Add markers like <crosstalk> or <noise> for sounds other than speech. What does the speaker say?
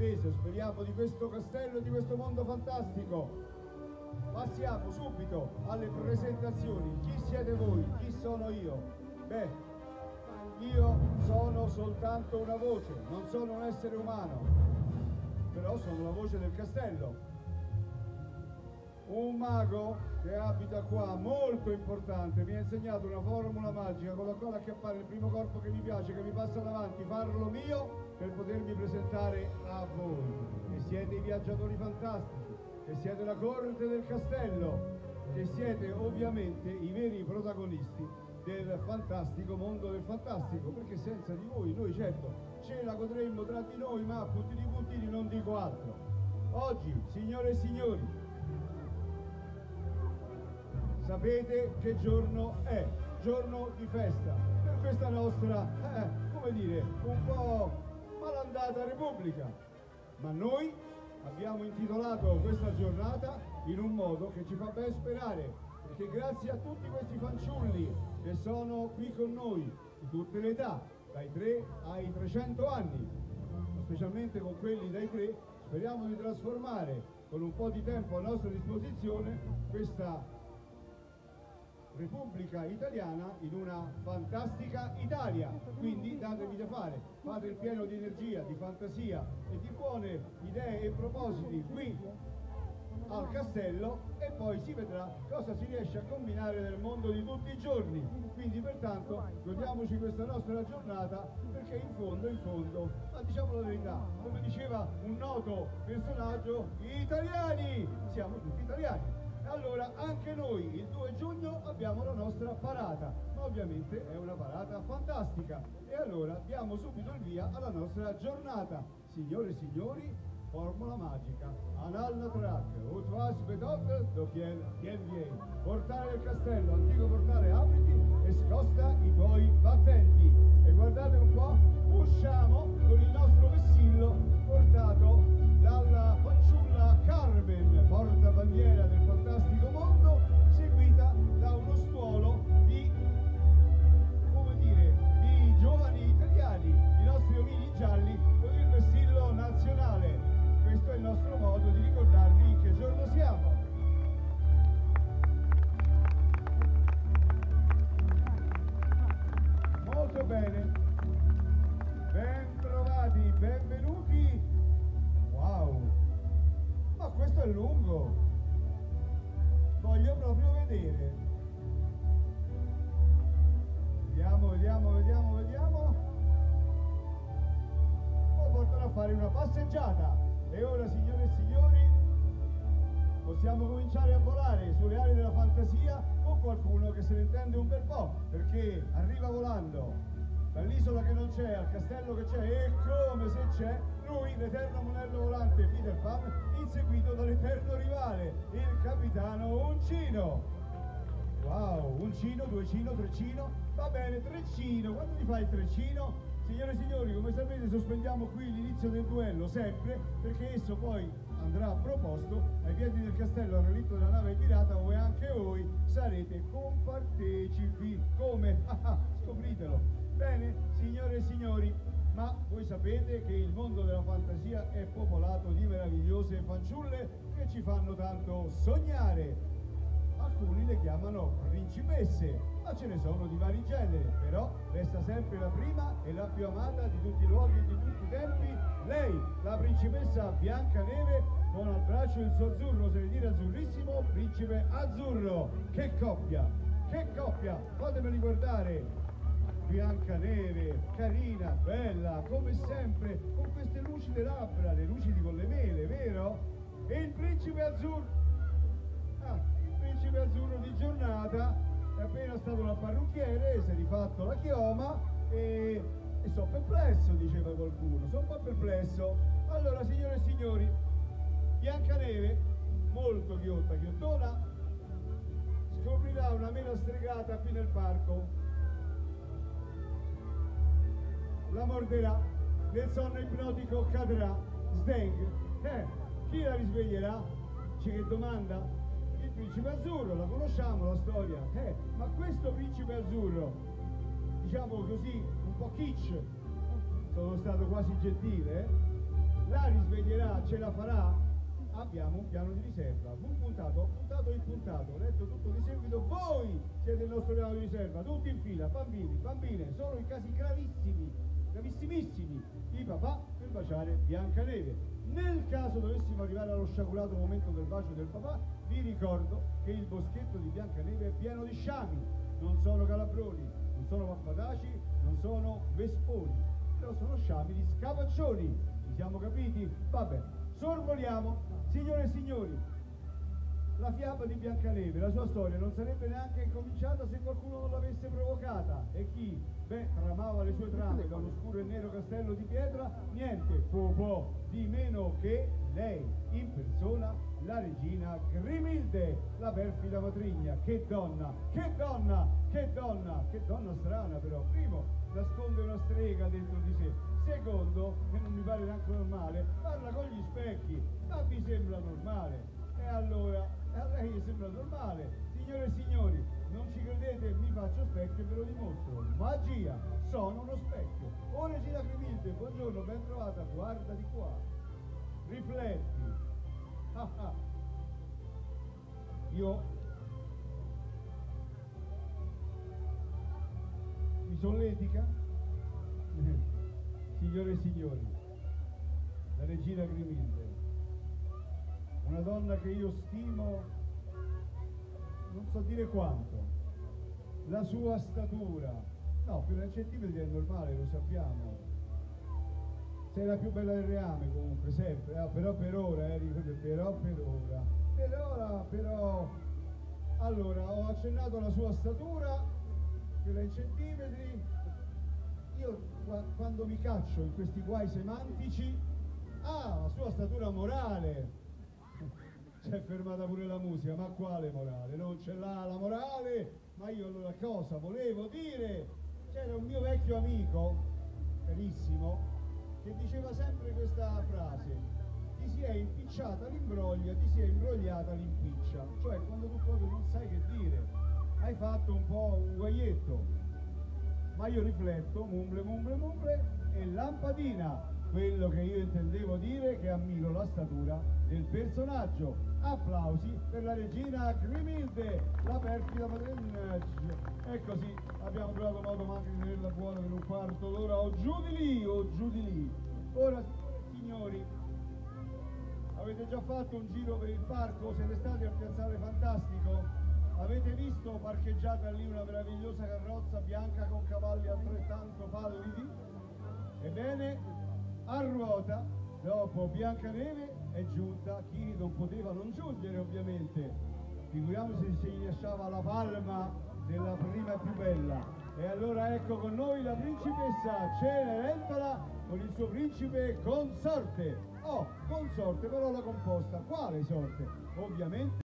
cortese, speriamo di questo castello e di questo mondo fantastico. Passiamo subito alle presentazioni. Chi siete voi? Chi sono io? Beh, io sono soltanto una voce, non sono un essere umano, però sono la voce del castello un mago che abita qua, molto importante, mi ha insegnato una formula magica con la quale acchiappare il primo corpo che mi piace, che mi passa davanti, farlo mio per potermi presentare a voi, che siete i viaggiatori fantastici, che siete la corte del castello, che siete ovviamente i veri protagonisti del fantastico mondo del fantastico, perché senza di voi noi certo ce la godremmo tra di noi, ma puntini puntini non dico altro. Oggi, signore e signori, sapete che giorno è, giorno di festa, per questa nostra, eh, come dire, un po' malandata Repubblica. Ma noi abbiamo intitolato questa giornata in un modo che ci fa ben sperare, perché grazie a tutti questi fanciulli che sono qui con noi, di tutte le età, dai 3 ai 300 anni, specialmente con quelli dai 3, speriamo di trasformare con un po' di tempo a nostra disposizione questa Repubblica Italiana in una fantastica Italia. Quindi datevi da fare, fate il pieno di energia, di fantasia e di buone idee e propositi qui al castello e poi si vedrà cosa si riesce a combinare nel mondo di tutti i giorni. Quindi pertanto godiamoci questa nostra giornata perché in fondo, in fondo, ma diciamo la verità, come diceva un noto personaggio, gli italiani, siamo tutti italiani allora anche noi il 2 giugno abbiamo la nostra parata, ma ovviamente è una parata fantastica. E allora diamo subito il via alla nostra giornata. Signore e signori, formula magica, anal track, utwas bedot, dokiel, vien vien. Portare del castello, antico portale, apriti e scosta i tuoi battenti. E guardate un po', usciamo con il nostro vessillo nostro modo di ricordarvi in che giorno siamo. Molto bene, ben trovati, benvenuti. Wow, ma questo è lungo voglio proprio vedere. Vediamo, vediamo, vediamo, vediamo. Lo portano a fare una passeggiata. E ora, signore e signori, possiamo cominciare a volare sulle ali della fantasia con qualcuno che se ne intende un bel po', perché arriva volando dall'isola che non c'è al castello che c'è e come se c'è lui l'eterno monello volante Peter Pan inseguito dall'eterno rivale il capitano Uncino. Wow Uncino, duecino, treccino va bene, treccino quando ti fai il treccino signore e signori come sapete sospendiamo qui l'inizio del duello sempre perché esso poi andrà proposto ai piedi del castello al relitto della nave pirata dove anche voi sarete compartecipi come? <laughs> scopritelo bene signore e signori ma voi sapete che il mondo della fantasia è popolato di meravigliose fanciulle che ci fanno tanto sognare. Alcuni le chiamano principesse, ma ce ne sono di vari generi, però resta sempre la prima e la più amata di tutti i luoghi e di tutti i tempi, lei, la principessa Biancaneve, con al braccio il suo azzurro, se ne dire azzurrissimo, principe azzurro. Che coppia, che coppia, fatemeli guardare, bianca neve, carina, bella, come sempre, con queste lucide labbra, le lucidi con le mele, vero? E il principe azzurro, ah, principe azzurro di giornata, è appena stato una parrucchiere, si è rifatto la chioma e, e sono perplesso, diceva qualcuno, sono un po' perplesso. Allora, signore e signori, Biancaneve, molto ghiotta, ghiottona, scoprirà una mela stregata qui nel parco la morderà, nel sonno ipnotico cadrà, Steng, eh, chi la risveglierà? C'è che domanda? Principe azzurro, la conosciamo la storia, eh, ma questo principe azzurro, diciamo così, un po' kitsch, sono stato quasi gentile, eh? la risveglierà, ce la farà? Abbiamo un piano di riserva, un puntato, ho puntato in puntato, ho letto tutto di seguito, voi siete il nostro piano di riserva, tutti in fila, bambini, bambine, solo in casi gravissimi, gravissimissimi, i papà per baciare Biancaneve. Nel caso dovessimo arrivare allo sciagurato momento del bacio del papà, vi ricordo che il boschetto di Biancaneve è pieno di sciami, non sono calabroni, non sono pappataci, non sono vesponi, però sono sciami di scapaccioni. Ci siamo capiti? Vabbè, sorvoliamo. Signore e signori, la fiaba di Biancaneve, la sua storia non sarebbe neanche incominciata se qualcuno non l'avesse provocata. E chi? Beh, tramava le sue trame da un oscuro e nero castello di pietra, niente, po' di meno che lei, in persona, la regina Grimilde, la perfida matrigna. Che donna, che donna, che donna, che donna strana però. Primo, nasconde una strega dentro di sé. Secondo, che non mi pare neanche normale, parla con gli specchi. Ma vi sembra normale? E allora, a lei sembra normale. Signore e signori, non ci credete, mi faccio specchio e ve lo dimostro. Magia, sono uno specchio. Oh Regina Grimilde, buongiorno, ben trovata, guarda di qua. Rifletti. Ah, ah. Io mi solletica? <laughs> Signore e signori, la regina Grimilde, una donna che io stimo non so dire quanto, la sua statura, no, più nel centimetri è normale, lo sappiamo, sei la più bella del reame comunque, sempre, eh, però per ora, eh, però per ora, per ora, però, allora, ho accennato alla sua statura, quella in centimetri, io qua- quando mi caccio in questi guai semantici, ah, la sua statura morale, si è fermata pure la musica, ma quale morale? Non ce l'ha la morale? Ma io allora cosa volevo dire? C'era un mio vecchio amico, carissimo, che diceva sempre questa frase, ti si è impicciata l'imbroglia, ti si è imbrogliata l'impiccia, cioè quando tu proprio non sai che dire, hai fatto un po' un guaietto, ma io rifletto, mumble, mumble, mumble, e lampadina, quello che io intendevo dire che ammiro la statura del personaggio. Applausi per la regina Grimilde, la perfida madrina. E così abbiamo trovato modo anche di buona per un quarto d'ora o giù di lì, o giù di lì. Ora, signori, avete già fatto un giro per il parco? Siete stati al piazzale fantastico? Avete visto parcheggiata lì una meravigliosa carrozza bianca con cavalli altrettanto pallidi? Ebbene, a ruota, dopo Biancaneve, è giunta chi non poteva non giungere ovviamente. Figuriamoci se gli lasciava la palma della prima più bella. E allora ecco con noi la principessa Cenerentola con il suo principe consorte. Oh, consorte, parola composta. Quale sorte? Ovviamente.